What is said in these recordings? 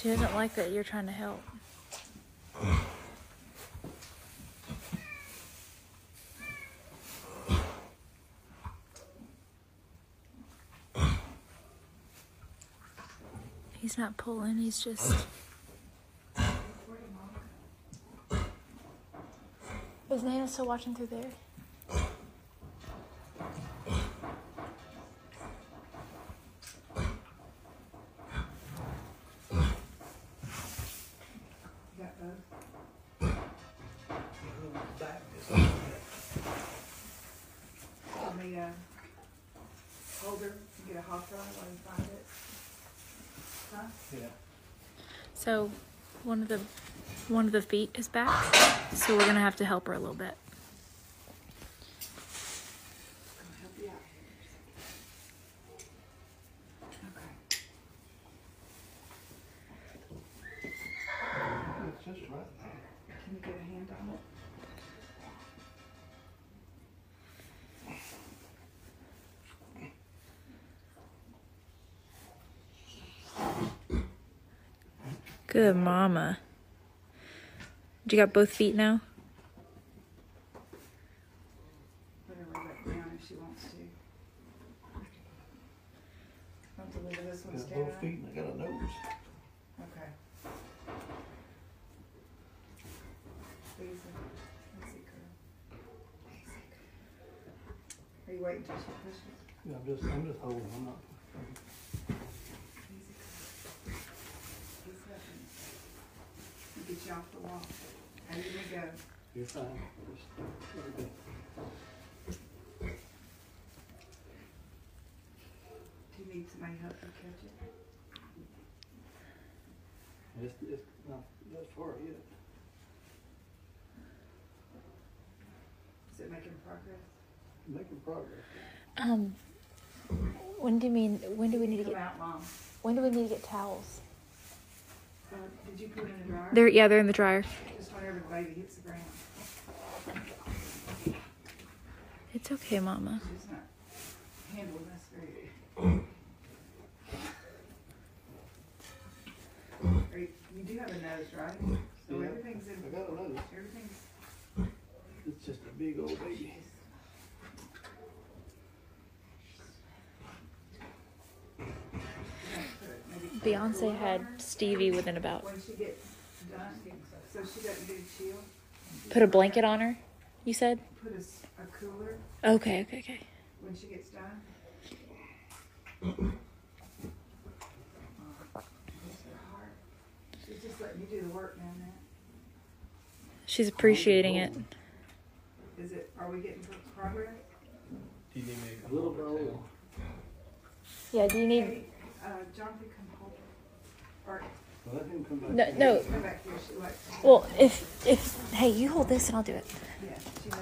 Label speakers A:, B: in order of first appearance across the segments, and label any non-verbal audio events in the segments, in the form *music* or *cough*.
A: She doesn't like that you're trying to help. He's not pulling, he's just. Is Nana still watching through there?
B: And get a hot rod while you find it. Huh?
C: Yeah.
A: So, one of the one of the feet is back, so we're gonna have to help her a little bit.
B: I'll help you out. Okay.
C: It's just right there.
B: Can you get a hand on it?
A: Good mama. Do You got both feet now?
B: Put her way down if she wants to. Want to leave this one
C: Got both feet and I got a nose.
B: Okay. Easy. Easy, girl. Easy, girl. Are you waiting till she pushes?
C: Yeah, I'm just, I'm just holding, I'm not.
B: Easy, girl. Easy up and- and off the wall. How you gonna go?
C: You're fine. Just, let it be.
B: Do you need somebody to help you catch it?
C: It's, it's not that far yet.
B: Is it making progress?
C: Making progress.
A: Um. When do you mean? When do we need to
B: Come
A: get?
B: out, Mom.
A: When do we need to get towels?
B: Uh, Did you put it in the dryer?
A: They're yeah, they're in the dryer.
B: Just whenever the baby hits the ground.
A: It's okay, mama.
B: She's not handling this very. You, you do have a nose, right? So
C: Yeah.
B: everything's in.
C: I got a nose.
B: Everything's.
C: It's just a big old baby.
A: Beyonce had Stevie within about.
B: She gets done, so she doesn't do chill,
A: Put a blanket on her. You said.
B: put a, s- a cooler
A: Okay, okay, okay.
B: when she gets done. Bless her heart. She's just letting you do the work now,
A: She's appreciating it.
B: Is it, are we getting progress?
D: Do you need me
C: A little bit.
A: Yeah. Do you need?
B: Hey, uh, Jonathan, come hold her.
A: No, no. Well, if if hey, you hold this and I'll do it.
B: Yeah, she knows.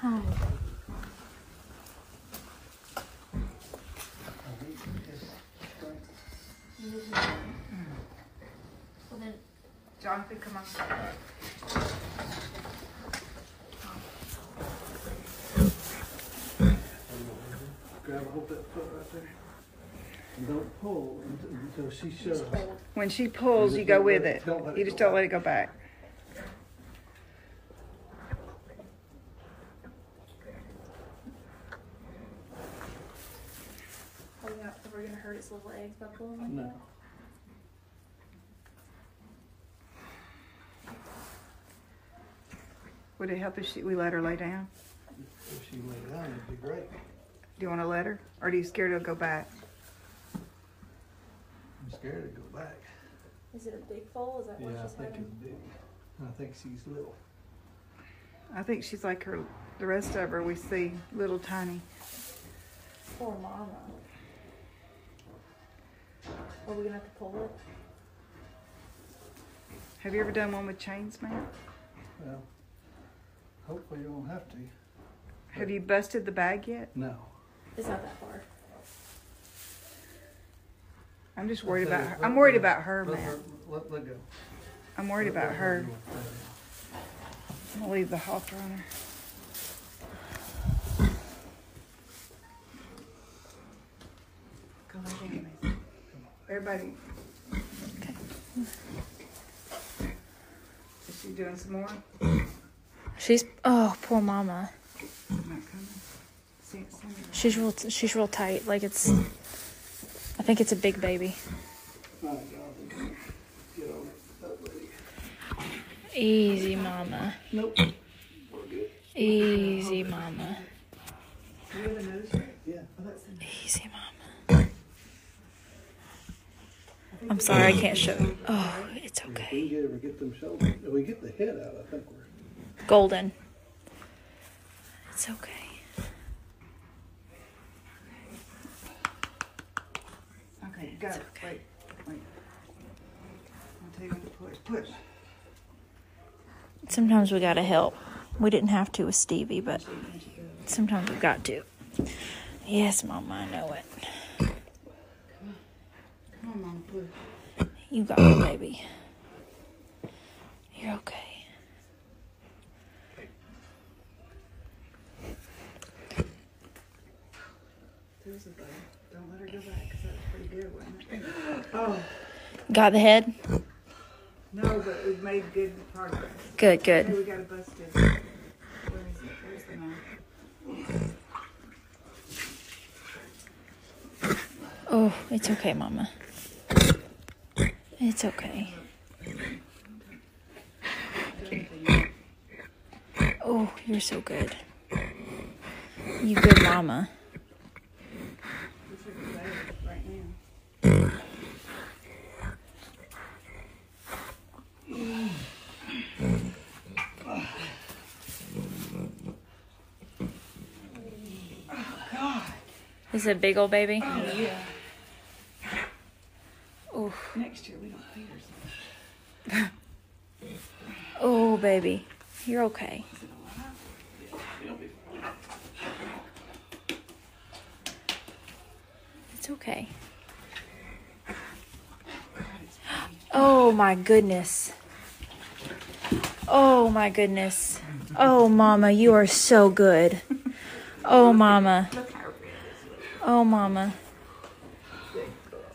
A: Hi. Well then,
B: come on.
C: Grab hold that foot right there. And don't pull until, until she shoves.
B: When she pulls, you go with it.
C: It
B: You just don't let it go back.
A: are we, not, are we gonna hurt its little eggs by pulling like
C: No.
B: Would it help if she, we let her lay down?
C: If she lay down, it'd be great.
B: Do you want to let her? Or do you scared it'll go back?
C: I'm scared to go back.
A: Is it a big foal? Is that
C: Yeah,
A: what
C: I
A: she's
C: think
A: having?
C: it's big. I think she's little.
B: I think she's like her, the rest of her we see, little tiny.
A: Poor mama. Are we gonna have to pull it?
B: Have you ever done one with chains, man?
C: Well, hopefully you won't have to.
B: Have you busted the bag yet?
C: No.
A: It's not that far.
B: I'm just worried about her. I'm worried
C: uh,
B: about her,
C: let
B: man.
C: Let, let go.
B: I'm worried about her. I'm gonna leave the halter on her. Go lay down, Everybody,
A: Okay.
B: Is she doing some more?
A: She's oh poor mama.
B: Not coming. See, send me that.
A: She's real she's real tight. Like it's *clears throat* I think it's a big baby.
C: My God, they can get on it. That lady.
A: Easy mama.
C: Nope.
A: Easy mama.
B: Do you have a nose ring?
C: Yeah.
B: That's in
A: Easy mama. I'm sorry I can't show. Oh, it's okay.
C: can get, ever get them shoulders, if we get the head out, I think we're.
A: Golden. It's okay.
B: Okay, go.
A: It's okay.
B: Wait, wait. I'll tell you to push. Push.
A: Sometimes we gotta help. We didn't have to with Stevie, but sometimes we've got to. Yes, Mama, I know it.
B: Come on, Mom, push.
A: You got it, baby. You're okay.
B: There's a. Don't let her go back, 'cause that's pretty good, wasn't it? *gasps* Oh,
A: Got the head?
B: no, but we've made good progress.
A: Good,
B: Hey,
A: good.
B: we got a busted. Where is it? Where's the knife?
A: Oh, it's okay, Mama. It's okay. Oh, you're so good. You good, Mama.
B: We should be there right now.
A: Is it a big old baby?
B: Oh, yeah.
A: Oh,
B: Next year we don't feed her
A: oh, baby. You're okay.
B: Is?
A: It's okay.
B: God, it's *gasps* pretty.
A: Oh my goodness. Oh my goodness. Oh mama, you are so good. Oh mama.
B: Look how red this looks.
A: Oh mama.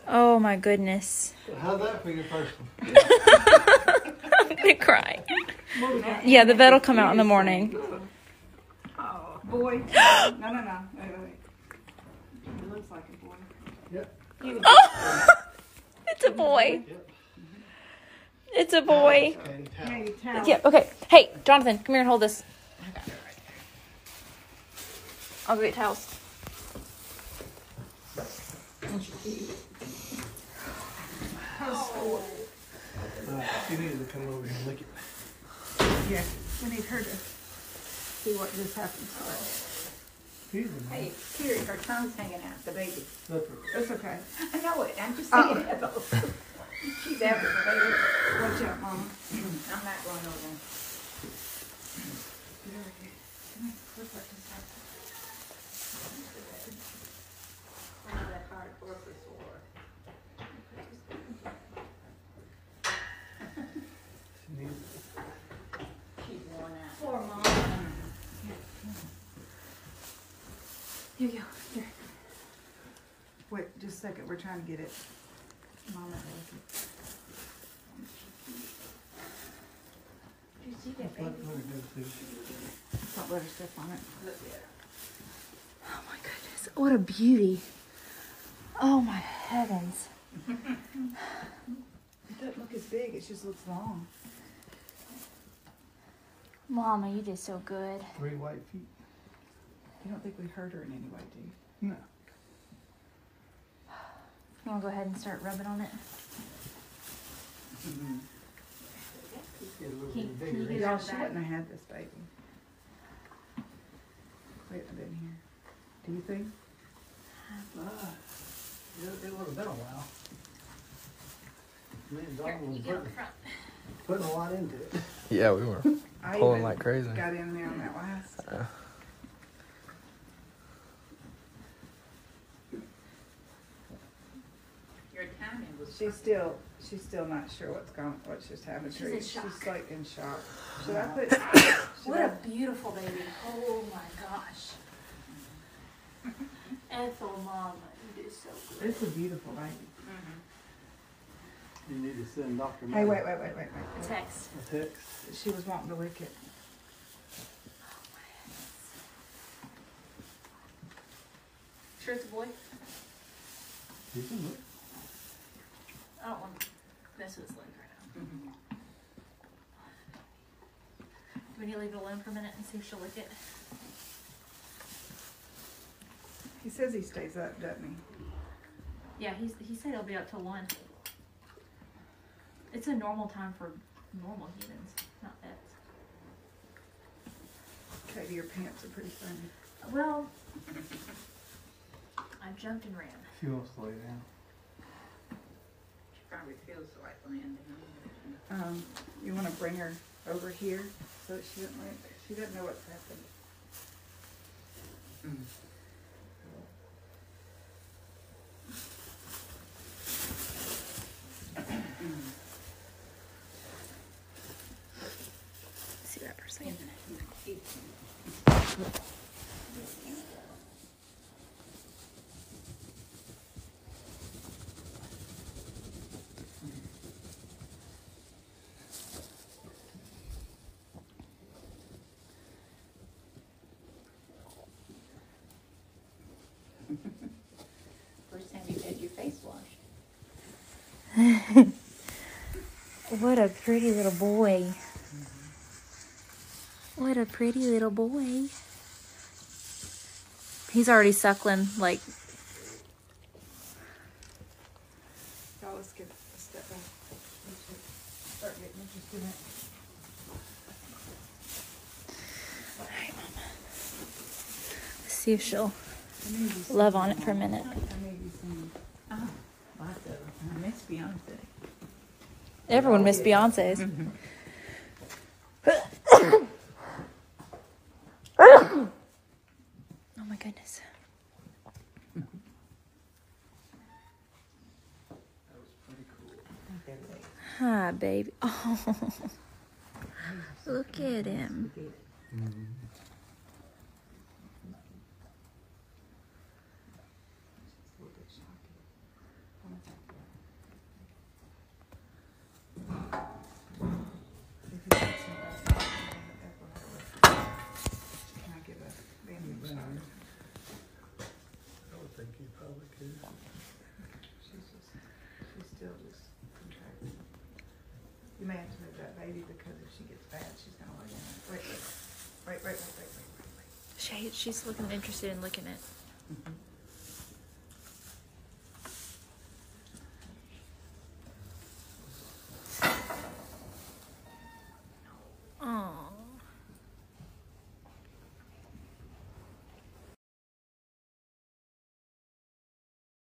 A: Oh my goodness.
C: How's that for your first one? *laughs*
A: I'm gonna cry. Yeah, the vet'll come out in the morning.
B: Oh, boy. *gasps* No, no, no. Wait, wait, wait. It looks like a boy.
C: Yep.
A: Oh, *laughs* it's a boy.
C: Yep.
A: It's a boy.
C: Okay, towel.
B: Hey, towel.
A: Yeah. Okay. Hey, Jonathan, come here and hold this. I'll go get towels.
C: Uh, She needed to come over here and lick it.
B: Yeah, we need her to see what just happened to her.
C: Excuse me.
E: Hey, Kiri, her tongue's hanging out, the baby.
C: That's okay.
E: I know it, I'm just
B: Oh.
E: saying it though. She's aggravated.
B: Watch out, Mama.
E: I'm not going over there.
B: Here. Come here. Look what just happened.
E: I know that hard work is sore.
C: She needed
E: She's worn out.
A: Poor mom. Here you go. Here.
B: Wait, just a second. We're trying to get it. Mama.
E: Did you see that baby?
C: let her go too.
B: Don't let her step on it.
E: Look at her.
A: Oh my goodness. What a beauty. Oh my heavens. *laughs*
B: It doesn't look as big. It just looks long.
A: Mama, you did so good.
C: Three white feet.
B: You don't think we hurt her in any way, do you?
C: No.
A: You want to go ahead and start rubbing on it?
C: Get a little
A: Can-
C: bit
A: can you get
B: Y'all,
A: out
B: she
A: back?
B: wouldn't have had this baby. Wait, I've been here. Do you think?
C: Ah, It, it would have been a while. Me and
A: Here,
C: Don
A: you
C: was
A: get on the
C: putting, putting a lot into it.
D: Yeah, we were
B: I
D: pulling
B: even
D: like crazy.
B: got in there on that last.
D: Yeah.
E: Your timing was.
B: She's still, she's still not sure what's going, what's just happened to
A: She's
B: her.
A: in
B: She's like in shock. *sighs* Should I put? *coughs* should
A: What
B: I-
A: a beautiful baby. Oh my gosh. *laughs* Ethel, Mama, you did so good.
B: It's a beautiful baby.
E: Mhm.
C: You need to send Dr.
B: Hey,
C: May
B: wait, wait, wait, wait, wait.
A: Text.
C: a text.
B: She was wanting to lick it.
A: Sure it's a boy?
C: You can look.
A: I don't want to mess with his leg right now. Do we need to leave it alone for a minute and see if she'll lick it?
B: He says he stays up, doesn't he?
A: Yeah, he's, he said he'll be up till one. It's a normal time for normal humans, not pets.
B: Katie, your pants are pretty funny.
A: Well, I jumped and ran.
C: She wants to lay down.
E: She probably feels like landing.
B: Um, you wanna bring her over here so that she doesn't like, she doesn't know what's happened.
A: See that for a second.
E: First time you've had your face washed.
A: What a pretty little boy. What a pretty little boy. He's already suckling, like,
B: Y'all, let's get a step back. Let's just Start getting interested in it. All right, Mama.
A: see if she'll
B: I need you some-
A: love on it for a minute.
B: I need you some.
E: Oh, lots of, I miss Beyonce.
A: Everyone missed Beyonce's. *coughs* oh my goodness.
C: That was pretty cool.
A: Hi, baby. Oh, *laughs* look at him.
B: Mm-hmm. attention to that baby because if she gets bad, she's gonna look at it. Wait, wait, wait, wait, wait, wait, wait, wait.
A: She, she's looking interested in looking it. Mm-hmm.